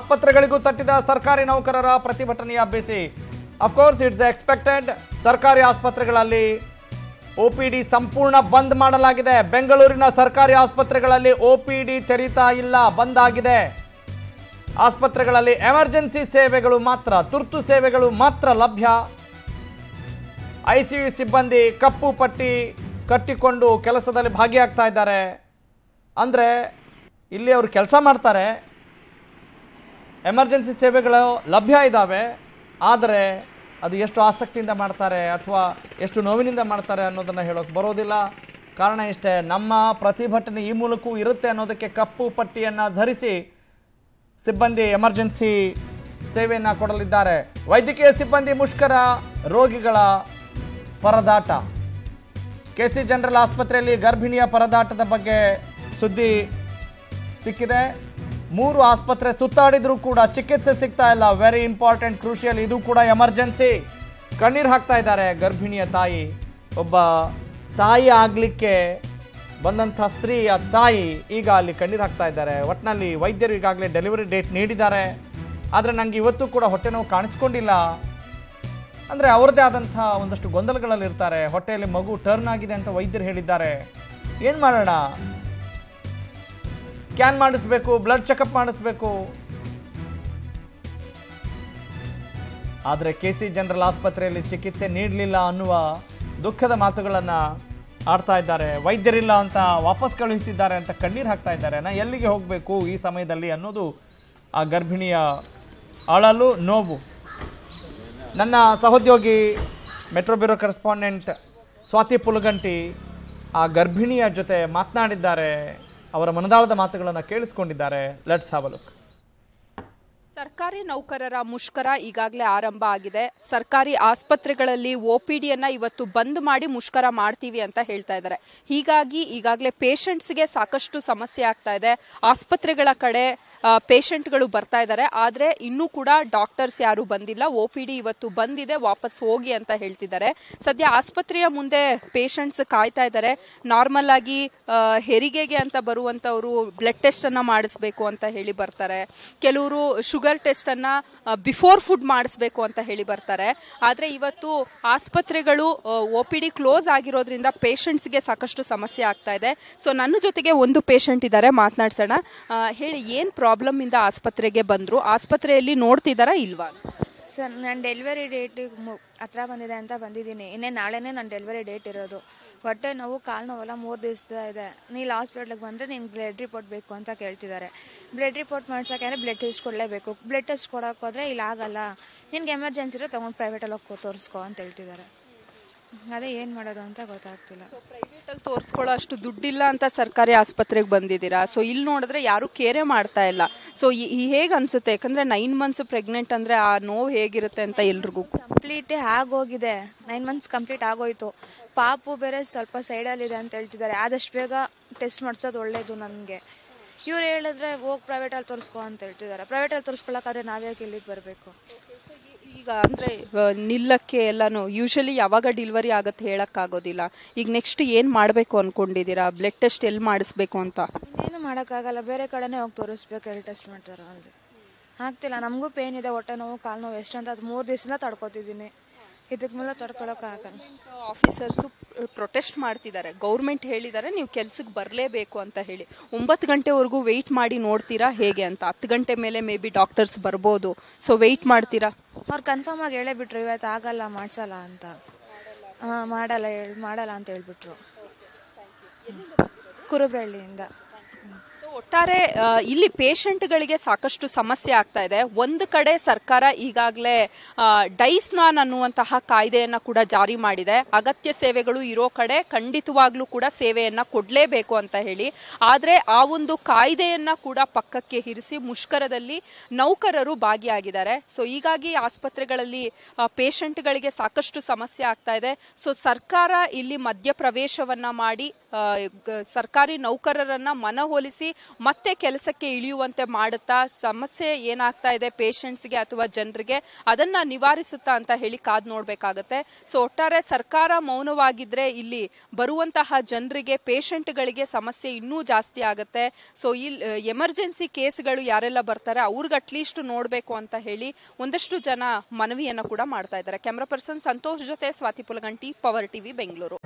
ಆಸ್ಪತ್ರೆಗಳಿಗೂ ತಟ್ಟಿದ ಸರ್ಕಾರಿ ನೌಕರರ ಪ್ರತಿಭಟನೆಯ ಬಿಸಿ. ಅಫ್ಕೋರ್ಸ್ ಇಟ್ಸ್ ಎಕ್ಸ್ಪೆಕ್ಟೆಡ್ ಸರ್ಕಾರಿ ಆಸ್ಪತ್ರೆಗಳಲ್ಲಿ ಒ ಪಿ ಡಿ ಸಂಪೂರ್ಣ ಬಂದ್ ಮಾಡಲಾಗಿದೆ. ಬೆಂಗಳೂರಿನ ಸರ್ಕಾರಿ ಆಸ್ಪತ್ರೆಗಳಲ್ಲಿ ಒ ಪಿ ಡಿ ತೆರೀತಾ ಇಲ್ಲ, ಬಂದ್ ಆಗಿದೆ. ಆಸ್ಪತ್ರೆಗಳಲ್ಲಿ ಎಮರ್ಜೆನ್ಸಿ ಸೇವೆಗಳು ಮಾತ್ರ, ತುರ್ತು ಸೇವೆಗಳು ಮಾತ್ರ ಲಭ್ಯ. ಐಸಿಯು ಸಿಬ್ಬಂದಿ ಕಪ್ಪು ಪಟ್ಟಿ ಕಟ್ಟಿಕೊಂಡು ಕೆಲಸದಲ್ಲಿ ಭಾಗಿಯಾಗ್ತಾ ಇದ್ದಾರೆ. ಅಂದರೆ, ಇಲ್ಲಿ ಅವರು ಕೆಲಸ ಮಾಡ್ತಾರೆ. ಎಮರ್ಜೆನ್ಸಿ ಸೇವೆಗಳು ಲಭ್ಯ ಇದ್ದಾವೆ, ಆದರೆ ಅದು ಎಷ್ಟು ಆಸಕ್ತಿಯಿಂದ ಮಾಡ್ತಾರೆ ಅಥವಾ ಎಷ್ಟು ನೋವಿನಿಂದ ಮಾಡ್ತಾರೆ ಅನ್ನೋದನ್ನು ಹೇಳೋಕ್ಕೆ ಬರೋದಿಲ್ಲ. ಕಾರಣ ಇಷ್ಟೇ, ನಮ್ಮ ಪ್ರತಿಭಟನೆ ಈ ಮೂಲಕವೂ ಇರುತ್ತೆ ಅನ್ನೋದಕ್ಕೆ ಕಪ್ಪು ಪಟ್ಟಿಯನ್ನು ಧರಿಸಿ ಸಿಬ್ಬಂದಿ ಎಮರ್ಜೆನ್ಸಿ ಸೇವೆಯನ್ನು ಕೊಡಲಿದ್ದಾರೆ. ವೈದ್ಯಕೀಯ ಸಿಬ್ಬಂದಿ ಮುಷ್ಕರ ರೋಗಿಗಳ ಪರದಾಟ. ಕೆ ಜನರಲ್ ಆಸ್ಪತ್ರೆಯಲ್ಲಿ ಗರ್ಭಿಣಿಯ ಪರದಾಟದ ಬಗ್ಗೆ ಸುದ್ದಿ ಸಿಕ್ಕಿದೆ. ಮೂರು ಆಸ್ಪತ್ರೆ ಸುತ್ತಾಡಿದ್ರೂ ಕೂಡ ಚಿಕಿತ್ಸೆ ಸಿಗ್ತಾ ಇಲ್ಲ. ವೆರಿ ಇಂಪಾರ್ಟೆಂಟ್ ಕ್ರೂಷಿಯಲ್ ಇದು ಕೂಡ ಎಮರ್ಜೆನ್ಸಿ ಕಣ್ಣೀರು ಹಾಕ್ತಾ ಇದ್ದಾರೆ ಗರ್ಭಿಣಿಯ ತಾಯಿ. ಒಬ್ಬ ತಾಯಿ ಆಗಲಿಕ್ಕೆ ಬಂದಂಥ ಸ್ತ್ರೀಯ ತಾಯಿ ಈಗ ಅಲ್ಲಿ ಕಣ್ಣೀರು ಹಾಕ್ತಾ ಇದ್ದಾರೆ. ಒಟ್ಟಿನಲ್ಲಿ ವೈದ್ಯರು ಈಗಾಗಲೇ ಡೆಲಿವರಿ ಡೇಟ್ ನೀಡಿದ್ದಾರೆ. ಆದರೆ ನನಗೆ ಇವತ್ತು ಕೂಡ ಹೊಟ್ಟೆ ನೋವು ಕಾಣಿಸ್ಕೊಂಡಿಲ್ಲ. ಅಂದರೆ ಅವ್ರದ್ದೇ ಆದಂಥ ಒಂದಷ್ಟು ಗೊಂದಲಗಳಲ್ಲಿ ಇರ್ತಾರೆ ಹೊಟ್ಟೆಯಲ್ಲಿ ಮಗು ಟರ್ನ್ ಆಗಿದೆ ಅಂತ ವೈದ್ಯರು ಹೇಳಿದ್ದಾರೆ. ಏನು ಮಾಡೋಣ? ಸ್ಕ್ಯಾನ್ ಮಾಡಿಸ್ಬೇಕು, ಬ್ಲಡ್ ಚೆಕಪ್ ಮಾಡಿಸ್ಬೇಕು. ಆದರೆ ಕೆ ಸಿ ಜನರಲ್ ಆಸ್ಪತ್ರೆಯಲ್ಲಿ ಚಿಕಿತ್ಸೆ ನೀಡಲಿಲ್ಲ ಅನ್ನುವ ದುಃಖದ ಮಾತುಗಳನ್ನು ಆಡ್ತಾ ಇದ್ದಾರೆ. ವೈದ್ಯರಿಲ್ಲ ಅಂತ ವಾಪಸ್ ಕಳುಹಿಸಿದ್ದಾರೆ ಅಂತ ಕಣ್ಣೀರು ಹಾಕ್ತಾ ಇದ್ದಾರೆ. ನಾ ಎಲ್ಲಿಗೆ ಹೋಗಬೇಕು ಈ ಸಮಯದಲ್ಲಿ ಅನ್ನೋದು ಆ ಗರ್ಭಿಣಿಯ ಅಳಲು ನೋವು. ನನ್ನ ಸಹೋದ್ಯೋಗಿ, metro bureau correspondent Swathi Pulaganti ಆ ಗರ್ಭಿಣಿಯ ಜೊತೆ ಮಾತನಾಡಿದ್ದಾರೆ. ಅವರ ಮನದಾಳದ ಮಾತುಗಳನ್ನು ಕೇಳಿಸ್ಕೊಂಡಿದ್ದಾರೆ. ಲೆಟ್ಸ್ ಹಾವ್ ಲುಕ್ ಸರ್ಕಾರಿ ನೌಕರರ ಮುಷ್ಕರ ಈಗಾಗಲೇ ಆರಂಭ ಆಗಿದೆ. ಸರ್ಕಾರಿ ಆಸ್ಪತ್ರೆಗಳಲ್ಲಿ ಒ ಪಿ ಡಿಯನ್ನು ಇವತ್ತು ಬಂದ್ ಮಾಡಿ ಮುಷ್ಕರ ಮಾಡ್ತೀವಿ ಅಂತ ಹೇಳ್ತಾ ಇದ್ದಾರೆ. ಹೀಗಾಗಿ ಈಗಾಗಲೇ ಪೇಷಂಟ್ಸ್ಗೆ ಸಾಕಷ್ಟು ಸಮಸ್ಯೆ ಆಗ್ತಾ ಇದೆ. ಆಸ್ಪತ್ರೆಗಳ ಕಡೆ ಪೇಷಂಟ್ಗಳು ಬರ್ತಾ ಇದ್ದಾರೆ. ಆದರೆ ಇನ್ನೂ ಕೂಡ ಡಾಕ್ಟರ್ಸ್ ಯಾರು ಬಂದಿಲ್ಲ. ಒ ಪಿ ಡಿ ಇವತ್ತು ಬಂದಿದೆ, ವಾಪಸ್ ಹೋಗಿ ಅಂತ ಹೇಳ್ತಿದ್ದಾರೆ. ಸದ್ಯ ಆಸ್ಪತ್ರೆಯ ಮುಂದೆ ಪೇಷಂಟ್ಸ್ ಕಾಯ್ತಾ ಇದ್ದಾರೆ. ನಾರ್ಮಲ್ ಆಗಿ ಹೆರಿಗೆಗೆ ಅಂತ ಬರುವಂಥವರು ಬ್ಲಡ್ ಟೆಸ್ಟನ್ನು ಮಾಡಿಸ್ಬೇಕು ಅಂತ ಹೇಳಿ ಬರ್ತಾರೆ. ಕೆಲವರು ಶುಗರ್ ಟೆಸ್ಟನ್ನು ಬಿಫೋರ್ ಫುಡ್ ಮಾಡಿಸ್ಬೇಕು ಅಂತ ಹೇಳಿ ಬರ್ತಾರೆ. ಆದರೆ ಇವತ್ತು ಆಸ್ಪತ್ರೆಗಳು ಒ ಪಿ ಡಿ ಕ್ಲೋಸ್ ಆಗಿರೋದ್ರಿಂದ ಪೇಷಂಟ್ಸ್ಗೆ ಸಾಕಷ್ಟು ಸಮಸ್ಯೆ ಆಗ್ತಾ ಇದೆ. ಸೊ ನನ್ನ ಜೊತೆಗೆ ಒಂದು ಪೇಷಂಟ್ ಇದ್ದಾರೆ, ಮಾತನಾಡ್ಸೋಣ. ಹೇಳಿ, ಏನು ಪ್ರಾಬ್ಲಮಿಂದ ಆಸ್ಪತ್ರೆಗೆ ಬಂದರು. ಆಸ್ಪತ್ರೆಯಲ್ಲಿ ನೋಡ್ತಿದ್ದಾರಾ ಇಲ್ವಾ? ಸರ್, ನಾನು ಡೆಲಿವರಿ ಡೇಟಿಗೆ ಮು ಹತ್ರ ಬಂದಿದೆ ಅಂತ ಬಂದಿದ್ದೀನಿ. ಇನ್ನೇ ನಾಳೆನೇ ನನ್ನ ಡೆಲಿವರಿ ಡೇಟ್ ಇರೋದು. ಹೊಟ್ಟೆ ನೋವು, ಕಾಲು ನೋವೆಲ್ಲ ಮೂರು ದಿವಸದ ಇದೆ. ನೀನು ಹಾಸ್ಪಿಟ್ಲಿಗೆ ಬಂದರೆ ನಿನ್ಗೆ ಬ್ಲಡ್ ರಿಪೋರ್ಟ್ ಬೇಕು ಅಂತ ಕೇಳ್ತಿದ್ದಾರೆ ಬ್ಲಡ್ ರಿಪೋರ್ಟ್ ಮಾಡ್ಸೋಕೆ ಅಂದರೆ ಬ್ಲಡ್ ಟೆಸ್ಟ್ ಕೊಡಲೇಬೇಕು. ಬ್ಲಡ್ ಟೆಸ್ಟ್ ಕೊಡೋಕೆ ಹೋದರೆ ಇಲ್ಲಿ ಆಗಲ್ಲ. ನಿನಗೆ ಎಮರ್ಜೆನ್ಸಿ ಇರೋ ತೊಗೊಂಡು ಪ್ರೈವೇಟಲ್ಲಿ ಹೋಗಿ ತೋರಿಸ್ಕೊ ಅಂತ ಹೇಳ್ತಿದ್ದಾರೆ ಅದೇ ಏನು ಮಾಡೋದು ಅಂತ ಗೊತ್ತಾಗ್ತಿಲ್ಲ. ಸೊ ಪ್ರೈವೇಟಲ್ಲಿ ತೋರಿಸ್ಕೊಳ್ಳೋ ಅಷ್ಟು ದುಡ್ಡಿಲ್ಲ ಅಂತ ಸರ್ಕಾರಿ ಆಸ್ಪತ್ರೆಗೆ ಬಂದಿದ್ದೀರಾ? ಸೊ ಇಲ್ಲಿ ನೋಡಿದ್ರೆ ಯಾರು ಕೇರೆ ಮಾಡ್ತಾ ಇಲ್ಲ. ಸೊ ಹೇಗೆ ಅನ್ಸುತ್ತೆ? ಯಾಕಂದ್ರೆ ನೈನ್ ಮಂತ್ಸ್ ಪ್ರೆಗ್ನೆಂಟ್ ಅಂದ್ರೆ ಆ ನೋವು ಹೇಗಿರುತ್ತೆ ಅಂತ ಎಲ್ರಿಗೂ ಕಂಪ್ಲೀಟೇ ಆಗೋಗಿದೆ. ನೈನ್ ಮಂತ್ಸ್ ಕಂಪ್ಲೀಟ್ ಆಗೋಯ್ತು. ಪಾಪು ಬೇರೆ ಸ್ವಲ್ಪ ಸೈಡಲ್ಲಿದೆ ಅಂತ ಹೇಳ್ತಿದ್ದಾರೆ. ಆದಷ್ಟು ಬೇಗ ಟೆಸ್ಟ್ ಮಾಡಿಸೋದು ಒಳ್ಳೇದು ನನಗೆ. ಇವ್ರು ಹೇಳಿದ್ರೆ ಹೋಗಿ ಪ್ರೈವೇಟಲ್ಲಿ ತೋರಿಸ್ಕೊ ಅಂತ ಹೇಳ್ತಿದ್ದಾರೆ. ಪ್ರೈವೇಟಲ್ಲಿ ತೋರಿಸ್ಕೊಳ್ಳೋಕ್ಕಾದ್ರೆ ನಾವ್ಯಾಕೆ ಇಲ್ಲಿಗೆ ಬರಬೇಕು? ಈಗ ಅಂದ್ರೆ ನಿಲ್ಲಕ್ಕೆ ಎಲ್ಲಾನು ಯೂಶಲಿ ಯಾವಾಗ ಡೆಲಿವರಿ ಆಗತ್ತೆ ಹೇಳೋಕ್ಕಾಗೋದಿಲ್ಲ ಈಗ ನೆಕ್ಸ್ಟ್ ಏನ್ ಮಾಡಬೇಕು ಅನ್ಕೊಂಡಿದ್ದೀರಾ? ಬ್ಲಡ್ ಟೆಸ್ಟ್ ಎಲ್ಲಿ ಮಾಡಿಸ್ಬೇಕು ಅಂತ? ಇನ್ನೇನು ಮಾಡೋಕ್ಕಾಗಲ್ಲ. ಬೇರೆ ಕಡೆನೇ ಹೋಗಿ ತೋರಿಸ್ಬೇಕು ಎಲ್ಲಿ ಟೆಸ್ಟ್ ಮಾಡ್ತಾರೋ ಅಲ್ಲಿ. ಆಗ್ತಿಲ್ಲ ನಮಗೂ ಪೇನ್ ಇದೆ ಹೊಟ್ಟೆ ನೋವು ಕಾಲು ನೋವು ಎಷ್ಟು ಅಂತ. ಅದು ಮೂರು ದಿವಸದಿಂದ ತಡ್ಕೊತಿದ್ದೀನಿ. ಇದಕ್ಕೆ ಮೇಲೆ ತಡ್ಕೊಳಕ್ಕಾಗಲ್ಲ ಆಫೀಸರ್ಸು ಪ್ರೊಟೆಸ್ಟ್ ಮಾಡ್ತಿದ್ದಾರೆ. ಗೌರ್ಮೆಂಟ್ ಹೇಳಿದ್ದಾರೆ ನೀವು ಕೆಲ್ಸಕ್ಕೆ ಬರಲೇಬೇಕು ಅಂತ ಹೇಳಿ. ಒಂಬತ್ತು ಗಂಟೆವರೆಗೂ ವೆಯ್ಟ್ ಮಾಡಿ ನೋಡ್ತೀರಾ ಹೇಗೆ ಅಂತ? ಹತ್ತು ಗಂಟೆ ಮೇಲೆ ಮೇ ಬಿ ಡಾಕ್ಟರ್ಸ್ ಬರ್ಬೋದು. ಸೊ ವೆಯ್ಟ್ ಮಾಡ್ತೀರಾ? ಅವ್ರು ಕನ್ಫರ್ಮ್ ಆಗಿ ಹೇಳೇ ಬಿಟ್ರು ಇವತ್ತು ಆಗಲ್ಲ ಮಾಡ್ಸಲ್ಲ ಅಂತ. ಹಾಂ ಮಾಡಲ್ಲ ಹೇಳಿ ಮಾಡಲ್ಲ ಅಂತ ಹೇಳ್ಬಿಟ್ರು. ಕುರುಬಳ್ಳಿಯಿಂದ. ಒಟ್ಟಾರೆ ಇಲ್ಲಿ ಪೇಷಂಟ್ಗಳಿಗೆ ಸಾಕಷ್ಟು ಸಮಸ್ಯೆ ಆಗ್ತಾ ಇದೆ. ಒಂದು ಕಡೆ ಸರ್ಕಾರ ಈಗಾಗಲೇ ಡೈಸ್ನಾನ್ ಅನ್ನುವಂತಹ ಕಾಯ್ದೆಯನ್ನು ಕೂಡ ಜಾರಿ ಮಾಡಿದೆ. ಅಗತ್ಯ ಸೇವೆಗಳು ಇರೋ ಕಡೆ ಖಂಡಿತವಾಗ್ಲೂ ಕೂಡ ಸೇವೆಯನ್ನು ಕೊಡಲೇಬೇಕು ಅಂತ ಹೇಳಿ. ಆದರೆ ಆ ಒಂದು ಕಾಯ್ದೆಯನ್ನು ಕೂಡ ಪಕ್ಕಕ್ಕೆ ಇರಿಸಿ ಮುಷ್ಕರದಲ್ಲಿ ನೌಕರರು ಭಾಗಿಯಾಗಿದ್ದಾರೆ. ಸೊ ಹೀಗಾಗಿ ಆಸ್ಪತ್ರೆಗಳಲ್ಲಿ ಪೇಷಂಟ್ಗಳಿಗೆ ಸಾಕಷ್ಟು ಸಮಸ್ಯೆ ಆಗ್ತಾ ಇದೆ. ಸೊ ಸರ್ಕಾರ ಇಲ್ಲಿ ಮಧ್ಯಪ್ರವೇಶವನ್ನು ಮಾಡಿ ಸರ್ಕಾರಿ ನೌಕರರನ್ನು ಮನವೊಲಿಸಿ ಮತ್ತೆ ಕೆಲಸಕ್ಕೆ ಇಳಿಯುವಂತೆ ಮಾಡುತ್ತಾ ಸಮಸ್ಯೆ ಏನಾಗ್ತಾ ಇದೆ ಪೇಷಂಟ್ಸ್ಗೆ ಅಥವಾ ಜನರಿಗೆ ಅದನ್ನ ನಿವಾರಿಸುತ್ತಾ ಅಂತ ಹೇಳಿ ಕಾದು ನೋಡಬೇಕಾಗತ್ತೆ. ಸೊ ಒಟ್ಟಾರೆ ಸರ್ಕಾರ ಮೌನವಾಗಿದ್ರೆ ಇಲ್ಲಿ ಬರುವಂತಹ ಜನರಿಗೆ ಪೇಷಂಟ್ಗಳಿಗೆ ಸಮಸ್ಯೆ ಇನ್ನೂ ಜಾಸ್ತಿ ಆಗುತ್ತೆ. ಸೊ ಇಲ್ಲಿ ಎಮರ್ಜೆನ್ಸಿ ಕೇಸ್ಗಳು ಯಾರೆಲ್ಲ ಬರ್ತಾರೆ ಅವ್ರಿಗೆ ಅಟ್ಲೀಸ್ಟ್ ನೋಡಬೇಕು ಅಂತ ಹೇಳಿ ಒಂದಷ್ಟು ಜನ ಮನವಿಯನ್ನು ಕೂಡ ಮಾಡ್ತಾ ಇದ್ದಾರೆ. ಕ್ಯಾಮ್ರಾ ಪರ್ಸನ್ ಸಂತೋಷ್ ಜೊತೆ ಸ್ವಾತಿ ಪುಲಗಂಟಿ ಪವರ್ ಟಿವಿ ಬೆಂಗಳೂರು